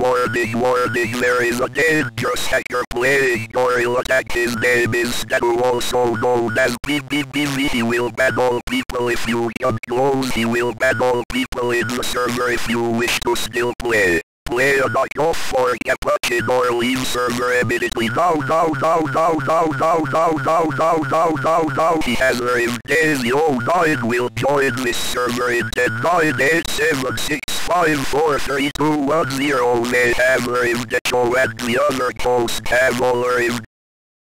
Warning, warning, there is a dangerous hacker playing Gorilla Tag. His name is Stedo, also known as PBBV. He will ban all people if you get close. He will ban all people in the server if you wish to still play. Play a not off for get watching or leave server immediately. No, no, no, no, no, no, no, no, no, no, no, no. He has arrived. Daisy09 will join this server in 10, 9, 8, 7, 6, five four three two one zero. May have arrived at you at the other coast have arrived